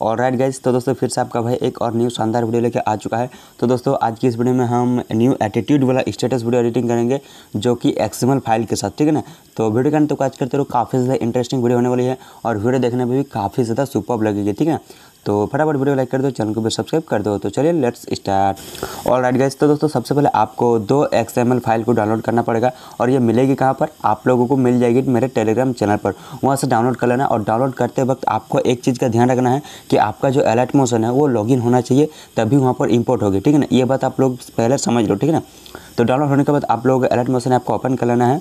और right guys तो दोस्तों, फिर से आपका भाई एक और न्यू शानदार वीडियो लेके आ चुका है। तो दोस्तों, आज की इस वीडियो में हम न्यू एटीट्यूड वाला स्टेटस वीडियो एडिटिंग करेंगे, जो कि एक्सएमएल फ़ाइल के साथ, ठीक है ना? तो वीडियो का तो आज करते रहो, काफ़ी ज़्यादा इंटरेस्टिंग वीडियो होने वाली है और वीडियो देखने में भी काफ़ी ज़्यादा सुपर लगेगी, ठीक है तो फटाफट वीडियो लाइक कर दो, चैनल को भी सब्सक्राइब कर दो। तो चलिए let's start all right guys तो दोस्तों, सबसे पहले आपको दो एक्सएमएल फ़ाइल को डाउनलोड करना पड़ेगा और ये मिलेगी कहाँ पर? आप लोगों को मिल जाएगी मेरे टेलीग्राम चैनल पर। वहाँ से डाउनलोड कर लेना और डाउनलोड करते वक्त आपको एक चीज़ का ध्यान रखना है कि आपका जो अलर्ट मोशन है, वो लॉगिन होना चाहिए, तभी वहाँ पर इंपोर्ट होगी, ठीक है ना? ये बात आप लोग पहले समझ लो, ठीक है ना? तो डाउनलोड होने के बाद आप लोग अलर्ट मोशन आपको ओपन कर लेना है।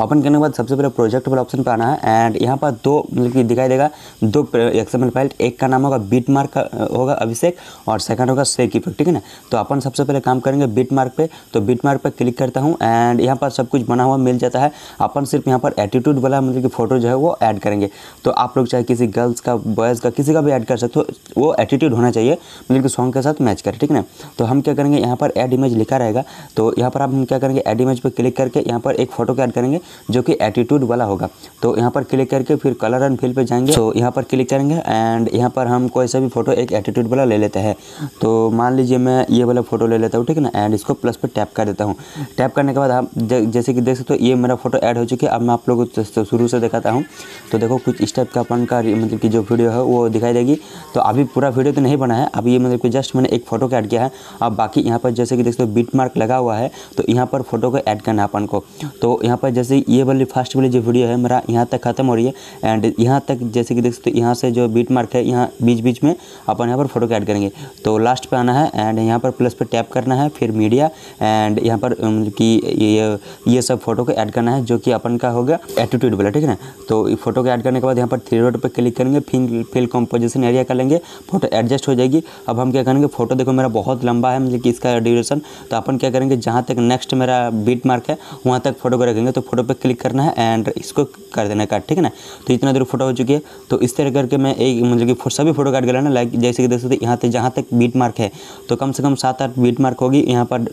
ओपन करने के बाद सबसे पहले प्रोजेक्ट वाला ऑप्शन पर आना है एंड यहाँ पर दो मतलब कि दिखाई देगा, दो एक्सएमएल फ़ाइल एक का नाम होगा बीट मार्क होगा अभिषेक, और सेकंड होगा सेक इफ़ेक्ट ठीक है ना? तो अपन सबसे पहले काम करेंगे बीट मार्क पे तो बीट मार्क पे क्लिक करता हूँ एंड यहाँ पर सब कुछ बना हुआ मिल जाता है। अपन सिर्फ़ यहाँ पर एटीट्यूड वाला मतलब कि फ़ोटो जो है वो ऐड करेंगे। तो आप लोग चाहे किसी गर्ल्स का बॉयज़ का, किसी का भी ऐड कर सकते हो, वो एटीट्यूड होना चाहिए मतलब कि सॉन्ग के साथ मैच करें, ठीक है ना? तो हम क्या करेंगे, यहाँ पर एड इमेज लिखा रहेगा तो यहाँ पर आप हम क्या करेंगे एड इमेज पर क्लिक करके यहाँ पर एक फ़ोटो को ऐड करेंगे जो कि एटीट्यूड वाला होगा। तो यहाँ पर क्लिक करके फिर कलर एंड फिल पे जाएँगे। तो यहाँ पर क्लिक करेंगे एंड यहाँ पर हम कोई सा भी फ़ोटो एक एटीट्यूड वाला ले लेते हैं। तो मान लीजिए मैं ये वाला फ़ोटो ले लेता हूँ, ठीक है ना? एंड इसको प्लस पर टैप कर देता हूँ। टैप करने के बाद आप जैसे कि देख सकते हो, ये मेरा फ़ोटो ऐड हो चुकी है। अब मैं आप लोगों को शुरू से दिखाता हूँ। तो देखो कुछ इस टाइप का अपन का मतलब कि जो वीडियो है वो दिखाई देगी। तो अभी पूरा वीडियो तो नहीं बना है। अभी ये मतलब कि जस्ट मैंने एक फ़ोटो का ऐड किया है। अब बाकी यहाँ पर जैसे कि देख सकते हो बीट मार्क लगा हुआ है। तो यहाँ पर फ़ोटो को ऐड करना है अपन को। तो यहाँ पर जैसे ये वाली फ़र्स्ट वाली जो वीडियो है, मेरा यहाँ तक खत्म हो रही है। एंड यहाँ तक जैसे कि देख सकते हो, यहाँ से जो बीट मार्क है, यहाँ बीच बीच में अपन यहाँ पर फ़ोटो को ऐड करेंगे। तो लास्ट पे आना है एंड यहाँ पर प्लस पे टैप करना है, फिर मीडिया एंड यहाँ पर मतलब कि ये ये सब फ़ोटो को ऐड करना है, जो कि अपन का होगा एटीट्यूड वाला, ठीक है ना? तो फ़ोटो को ऐड करने के बाद यहाँ पर थ्री रोड पर क्लिक करेंगे फिर फिल कॉम्पोजिशन एरिया कर लेंगे फ़ोटो एडजस्ट हो जाएगी। अब हम क्या करेंगे फ़ोटो देखो मेरा बहुत लंबा है मतलब कि इसका ड्यूरेशन तो अपन क्या करेंगे, जहाँ तक नेक्स्ट मेरा बीट मार्क है, वहाँ तक फ़ोटो को रखेंगे तो फ़ोटो पर क्लिक करना है एंड इसको कर देना काट ठीक है ना? तो इतना देर फ़ोटो हो चुकी है। तो इस तरह करके मैं एक मतलब कि सभी फ़ोटो काट कर लेना लाइक जैसे कि देख सकते यहाँ तक जहाँ तक बीट मार्क है तो कम से कम सात आठ बीट मार्क होगी, यहाँ पर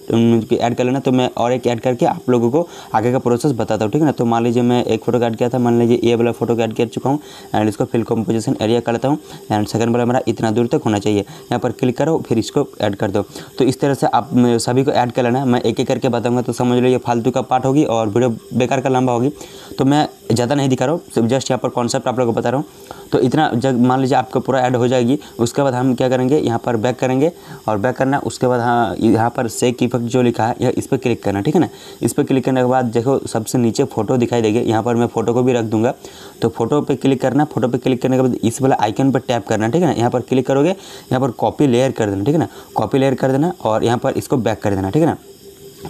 ऐड कर लेना। तो मैं और एक ऐड करके आप लोगों को आगे का प्रोसेस बताता हूँ, ठीक है ना? तो मान लीजिए मैं एक फ़ोटो काट किया था, मान लीजिए ये वाला फ़ोटो ऐड कर चुका हूँ एंड इसको फिल कॉम्पोजिशन एरिया कर लेता हूँ एंड सेकंड वाला मेरा इतना दूर तक होना चाहिए। यहाँ पर क्लिक करो, फिर इसको ऐड कर दो। तो इस तरह से आप, सभी को ऐड कर लेना मैं एक एक करके बताऊँगा तो समझ लो ये फालतू का पार्ट होगी और वीडियो बेकार का लंबा होगी। तो मैं ज़्यादा नहीं दिखा रहा हूँ, सिर्फ़ जस्ट यहाँ पर कॉन्सेप्ट आप लोगों को बता रहा हूँ। तो इतना जब मान लीजिए आपका पूरा ऐड हो जाएगी, उसके बाद हम क्या करेंगे, यहाँ पर बैक करेंगे और बैक करना, उसके बाद हाँ यहाँ पर सेक इफ़ेक्ट जो लिखा है इस पर क्लिक करना, ठीक है ना? इस पर क्लिक करने के बाद देखो, सबसे नीचे फ़ोटो दिखाई देगी, यहाँ पर मैं फ़ोटो को भी रख दूँगा। तो फ़ोटो पर क्लिक करना फ़ोटो पर क्लिक करने के बाद इस वाला आइकन पर टैप करना, ठीक है ना? यहाँ पर क्लिक करोगे, यहाँ पर कॉपी लेयर कर देना, ठीक है ना? कॉपी लेयर कर देना और यहाँ पर इसको बैक कर देना, ठीक है ना?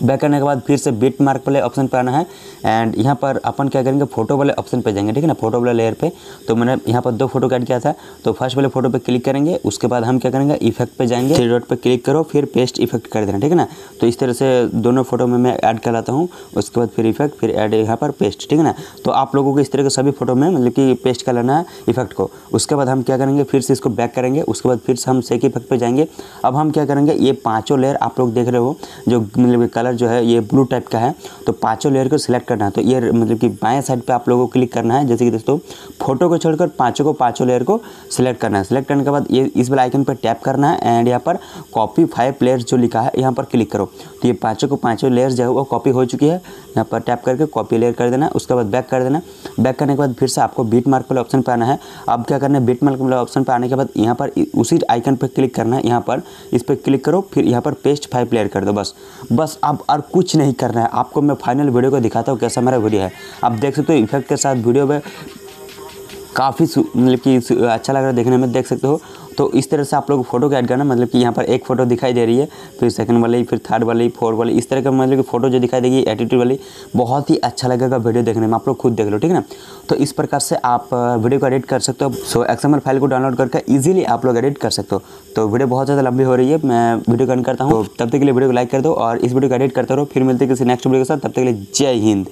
बैक करने के बाद फिर से बिट मार्क वाले ऑप्शन पर आना है। एंड यहाँ पर अपन क्या करेंगे फ़ोटो वाले ऑप्शन पे जाएँगे, ठीक है ना? फ़ोटो वाले लेयर पे। तो मैंने यहाँ पर दो फ़ोटो ऐड किया था। तो फ़र्स्ट वाले फ़ोटो पे क्लिक करेंगे, उसके बाद हम क्या करेंगे इफ़ेक्ट पे जाएँगे। थ्री डॉट पे क्लिक करो, फिर पेस्ट इफ़ेक्ट कर देना, ठीक है ना? तो इस तरह से दोनों फ़ोटो में मैं ऐड कराता हूँ। उसके बाद फिर इफ़ेक्ट फिर ऐड यहाँ पर पेस्ट ठीक है ना? तो आप लोगों को इस तरह के सभी फ़ोटो में मतलब कि पेस्ट कर लेना है इफ़ेक्ट को। उसके बाद हम क्या करेंगे, फिर से इसको बैक करेंगे। उसके बाद फिर से हम सेक इफ़ेक्ट पर जाएँगे। अब हम क्या करेंगे, ये पाँचों लेयर आप लोग देख रहे हो, जो मतलब कलर जो है, ये ब्लू टाइप का है। तो पाँचों लेयर को सिलेक्ट करना है। तो ये मतलब कि बाएँ साइड पे आप लोगों को क्लिक करना है। जैसे कि दोस्तों फ़ोटो को छोड़कर पाँचों को पाँचों लेयर को सिलेक्ट करना है। सिलेक्ट करने के बाद ये, इस वाले आइकन पर टैप करना है एंड यहाँ पर कॉपी फाइव प्लेयर्स जो लिखा है, यहाँ पर क्लिक करो। तो ये पाँचों को पाँचों लेयर्स जो है, वो कॉपी हो चुकी है। यहाँ पर टैप करके कॉपी लेयर कर देना उसके बाद बैक कर देना बैक करने के बाद फिर से आपको बीट मार्क वाले ऑप्शन पर आना है। अब क्या करना है? बीट मार्क वाले ऑप्शन पर आने के बाद यहाँ पर उसी आइकन पर क्लिक करना है। यहाँ पर इस पर क्लिक करो, फिर यहाँ पर पेस्ट फाइव प्लेयर कर दो बस। बस अब और कुछ नहीं करना है। आपको मैं फाइनल वीडियो को दिखाता हूँ कैसा मेरा वीडियो है। आप देख सकते हो इफ़ेक्ट के साथ वीडियो में काफ़ी मतलब कि अच्छा लग रहा है देखने में, देख सकते हो। तो इस तरह से आप लोग फ़ोटो को ऐड करना मतलब कि यहाँ पर एक फ़ोटो दिखाई दे रही है फिर सेकंड वाली फिर थर्ड वाली फोर्थ वाली इस तरह का मतलब कि फ़ोटो जो दिखाई देगी एटीट्यूड वाली बहुत ही अच्छा लगेगा वीडियो देखने में। आप लोग खुद देख लो ठीक है ना? तो इस प्रकार से आप वीडियो को एडिट कर सकते हो। सो एक्सएमएल फ़ाइल को डाउनलोड करके ईजिली आप लोग एडिट कर सकते हो। तो वीडियो बहुत ज़्यादा लंबी हो रही है मैं वीडियो को करता हूँ। तो तब तक के लिए वीडियो को लाइक कर दो और इस वीडियो को एडिट करते रहो। फिर मिलते किसी नेक्स्ट वीडियो के साथ। तब तक के लिए जय हिंद।